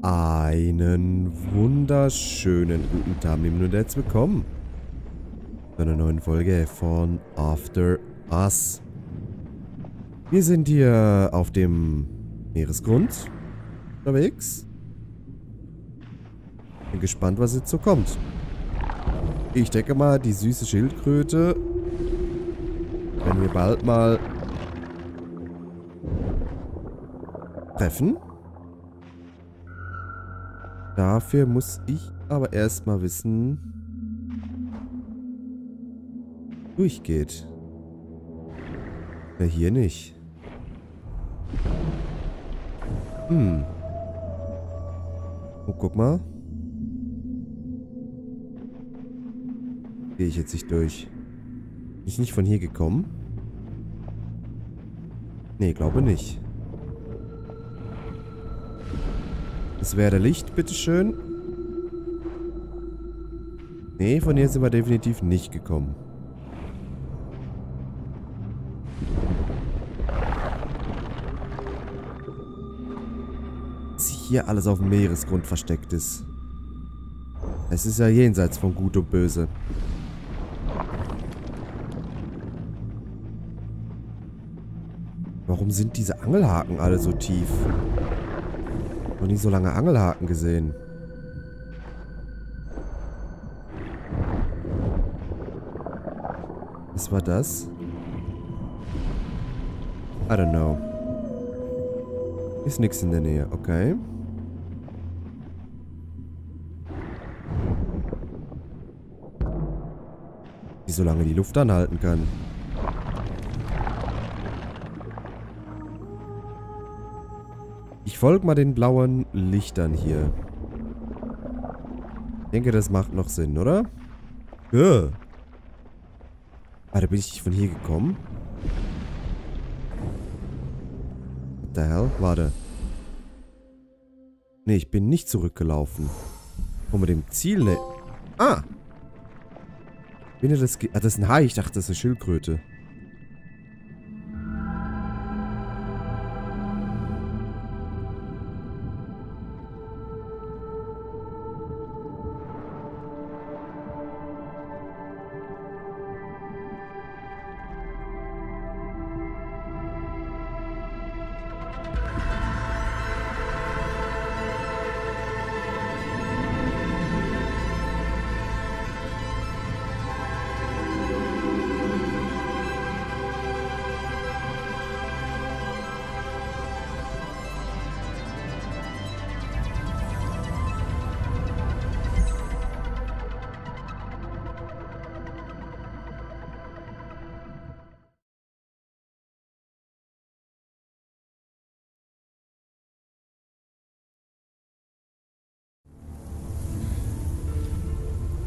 Einen wunderschönen guten Tag, liebe und herzlich willkommen zu einer neuen Folge von After Us. Wir sind hier auf dem Meeresgrund unterwegs. Bin gespannt, was jetzt so kommt. Ich denke mal, die süße Schildkröte werden wir bald mal treffen. Dafür muss ich aber erstmal wissen, durchgeht. Ja, hier nicht. Hm. Oh, guck mal. Gehe ich jetzt nicht durch. Bin ich nicht von hier gekommen? Nee, glaube nicht. Das wäre Licht, bitteschön. Nee, von hier sind wir definitiv nicht gekommen. Was hier alles auf dem Meeresgrund versteckt ist. Es ist ja jenseits von Gut und Böse. Warum sind diese Angelhaken alle so tief? Noch nie so lange Angelhaken gesehen. Was war das? I don't know. Ist nichts in der Nähe, okay. Wie so lange die Luft anhalten kann. Ich folge mal den blauen Lichtern hier. Ich denke, das macht noch Sinn, oder? Ja. Ah, da bin ich von hier gekommen. What the hell? Warte. Nee, ich bin nicht zurückgelaufen. Mit dem Ziel, ne... Ah! Bin das... Ah, das ist ein Hai. Ich dachte, das ist eine Schildkröte.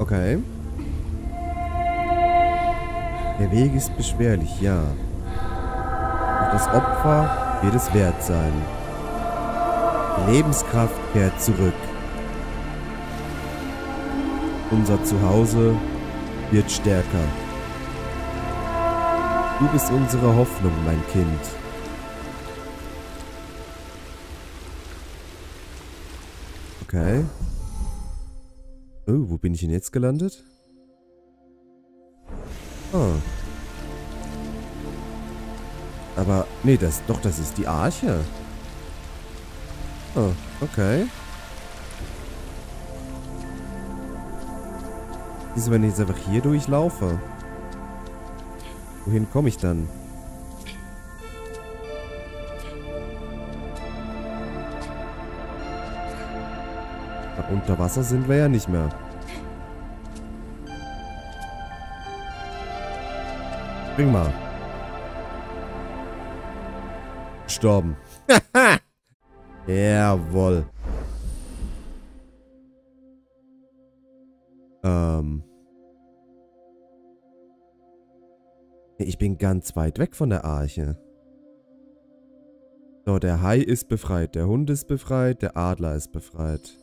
Okay. Der Weg ist beschwerlich, ja. Doch das Opfer wird es wert sein. Die Lebenskraft kehrt zurück. Unser Zuhause wird stärker. Du bist unsere Hoffnung, mein Kind. Okay. Oh, wo bin ich denn jetzt gelandet? Oh. Aber, nee, das, doch, das ist die Arche. Oh, okay. Wieso, wenn ich jetzt einfach hier durchlaufe? Wohin komme ich dann? Unter Wasser sind wir ja nicht mehr. Bring mal. Gestorben. Jawohl. Ähm. Ich bin ganz weit weg von der Arche. So, der Hai ist befreit, der Hund ist befreit, der Adler ist befreit.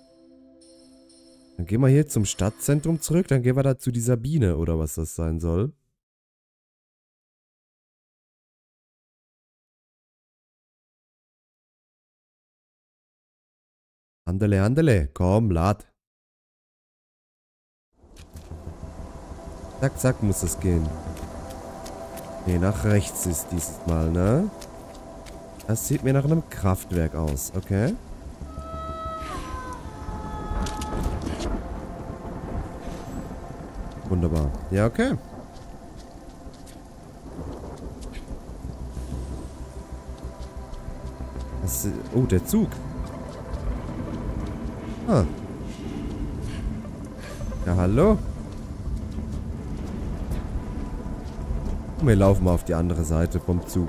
Dann gehen wir hier zum Stadtzentrum zurück. Dann gehen wir da zu dieser Biene oder was das sein soll. Handele, handele. Komm, lad. Zack, zack muss es gehen. Nee, nach rechts ist dieses Mal, ne? Das sieht mir nach einem Kraftwerk aus, okay? Wunderbar. Ja, okay. Das, oh, der Zug. Ah. Ja, hallo? Wir laufen mal auf die andere Seite vom Zug.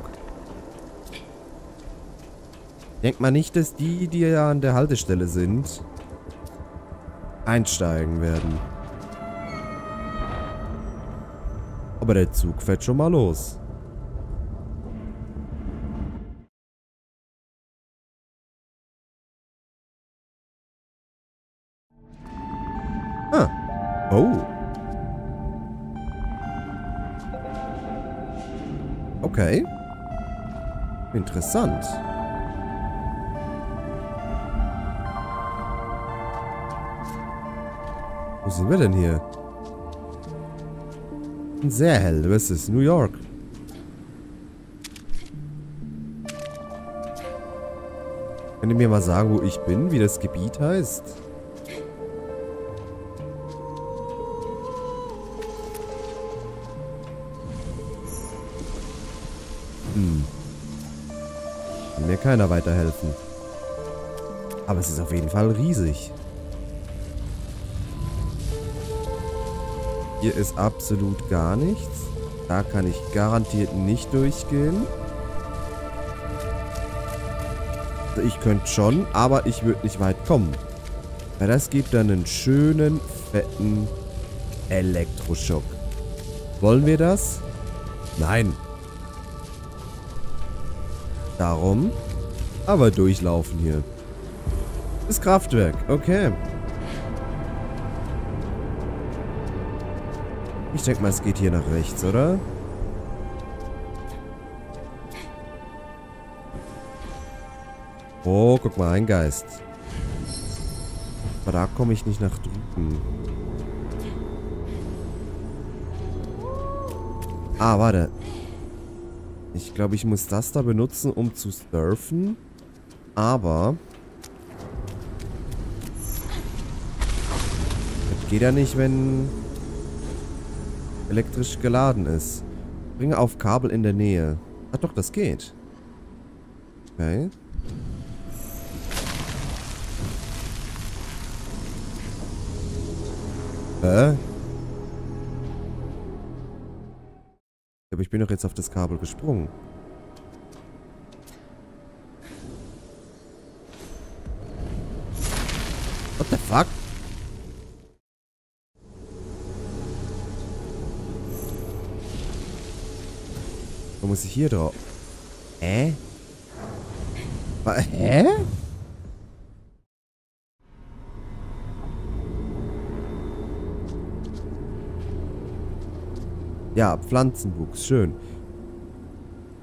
Denkt man nicht, dass die, die ja an der Haltestelle sind, einsteigen werden. Aber der Zug fährt schon mal los. Interessant. Wo sind wir denn hier? Sehr hell. Was ist New York? Könnt ihr mir mal sagen, wo ich bin? Wie das Gebiet heißt? Mir keiner weiterhelfen. Aber es ist auf jeden Fall riesig. Hier ist absolut gar nichts. Da kann ich garantiert nicht durchgehen. Also ich könnte schon, aber ich würde nicht weit kommen. Weil das gibt dann einen schönen, fetten Elektroschock. Wollen wir das? Nein. Darum aber durchlaufen hier. Das Kraftwerk, okay. Ich denke mal, es geht hier nach rechts, oder? Oh, guck mal, ein Geist. Aber da komme ich nicht nach drüben. Ah, warte. Ich glaube, ich muss das da benutzen, um zu surfen. Aber... Das geht ja nicht, wenn elektrisch geladen ist. Bringe auf Kabel in der Nähe. Ach doch, das geht. Okay. Hä? Aber ich bin doch jetzt auf das Kabel gesprungen. What the fuck? Wo muss ich hier drauf? Hä? Hä? Ja, Pflanzenwuchs, schön.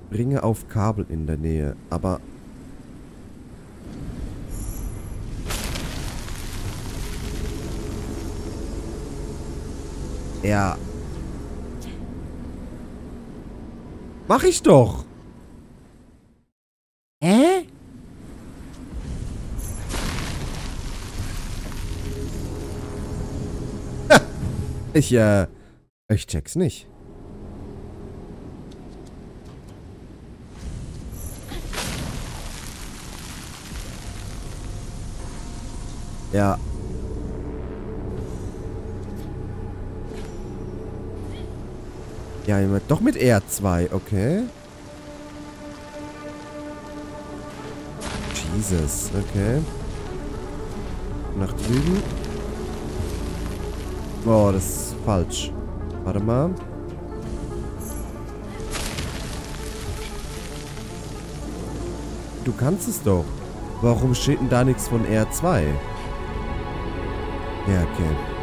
Bringe auf Kabel in der Nähe, aber... Ja. Mach ich doch. Hä? ich, äh... Ich check's nicht. Ja. Ja, doch mit R2, okay. Jesus, okay. Nach drüben. Oh, das ist falsch. Warte mal. Du kannst es doch. Warum steht denn da nichts von R2? Ja, okay.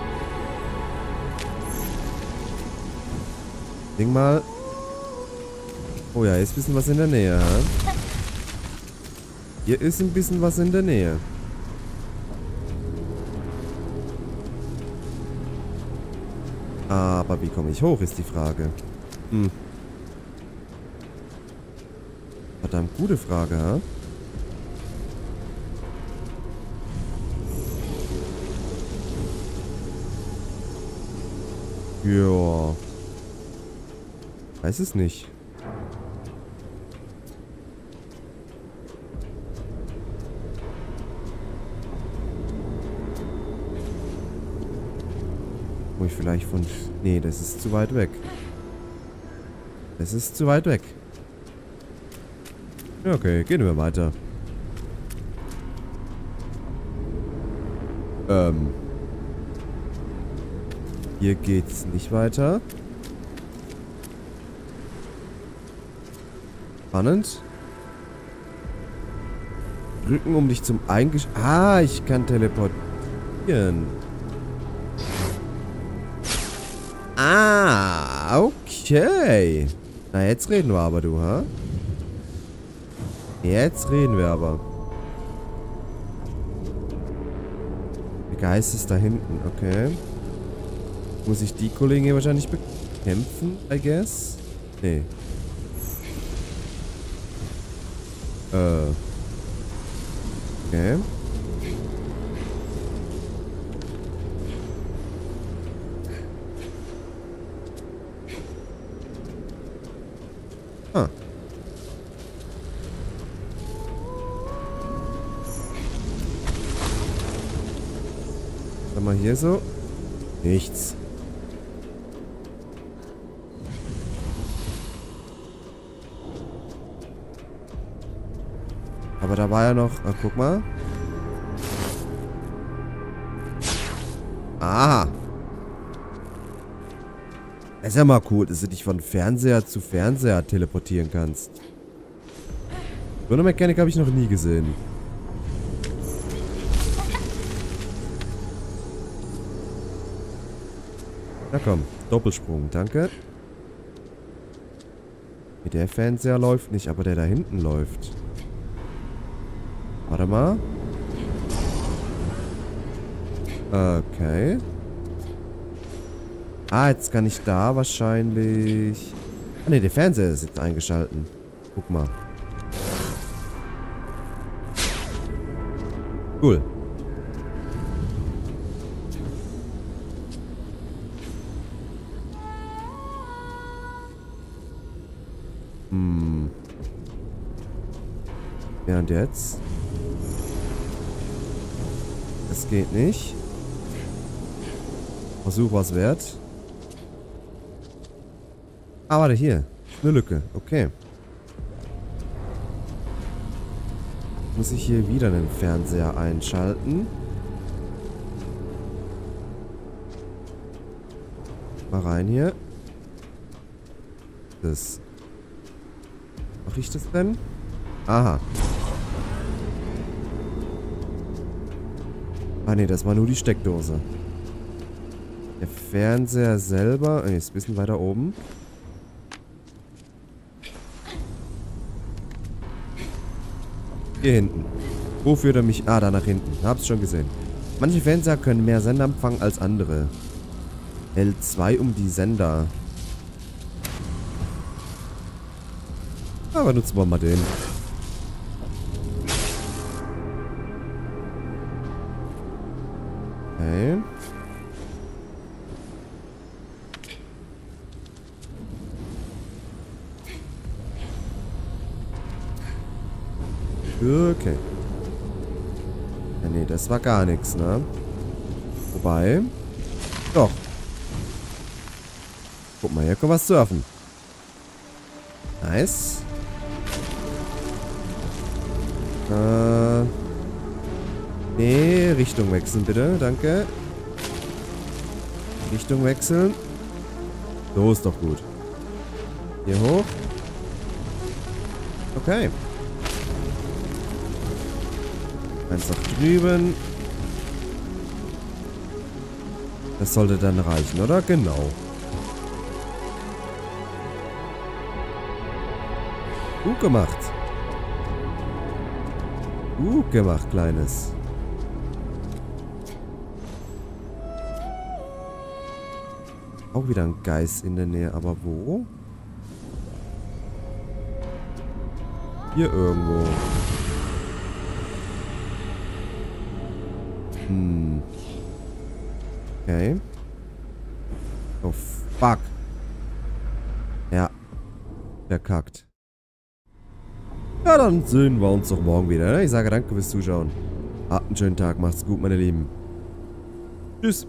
Ding mal. Oh ja, hier ist ein bisschen was in der Nähe, hä? Hier ist ein bisschen was in der Nähe. Aber wie komme ich hoch, ist die Frage. Hm. Verdammt gute Frage, hä? Ja. Weiß es nicht. Wo ich vielleicht von... Nee, das ist zu weit weg. Das ist zu weit weg. Okay, gehen wir weiter. Ähm. Hier geht's nicht weiter. Spannend. Drücken, um dich zum Eingesch... Ah, ich kann teleportieren. Ah, okay. Na, jetzt reden wir aber, du, ha? Jetzt reden wir aber. Der Geist ist da hinten, okay. Muss ich die Kollegen hier wahrscheinlich bekämpfen, I guess? Nee. Äh. Okay. mal hier so? Nichts. Aber da war ja noch... Ah, guck mal. Aha. Das ist ja mal cool, dass du dich von Fernseher zu Fernseher teleportieren kannst. So eine Mechanik habe ich noch nie gesehen. Na komm, Doppelsprung, danke. Der Fernseher läuft nicht, aber der da hinten läuft. Warte mal. Okay. Ah, jetzt kann ich da wahrscheinlich... Ah ne, der Fernseher ist jetzt eingeschalten. Guck mal. Cool. Ja, und jetzt? Das geht nicht. Versuch was wert. Ah, warte, hier. Eine Lücke. Okay. Muss ich hier wieder einen Fernseher einschalten. Mal rein hier. Das. Mach ich das denn? Aha. Ah ne, das war nur die Steckdose. Der Fernseher selber... Ne, ist ein bisschen weiter oben. Hier hinten. Wo führt er mich? Ah, da nach hinten. Hab's schon gesehen. Manche Fernseher können mehr Sender empfangen als andere. L2 um die Sender. Aber nutzen wir mal den. Okay. Ja, nee, das war gar nichts, ne? Wobei. Doch. Guck mal, hier können wir surfen. Nice. Äh. Nee, Richtung wechseln bitte. Danke. Richtung wechseln. So ist doch gut. Hier hoch. Okay. Eins nach drüben. Das sollte dann reichen, oder? Genau. Gut gemacht. Gut gemacht, Kleines. Auch wieder ein Geist in der Nähe. Aber wo? Hier irgendwo. Hm. Okay. Oh, fuck. Ja. Verkackt. Ja, dann sehen wir uns doch morgen wieder. Ne? Ich sage danke fürs Zuschauen. Habt einen schönen Tag. Macht's gut, meine Lieben. Tschüss.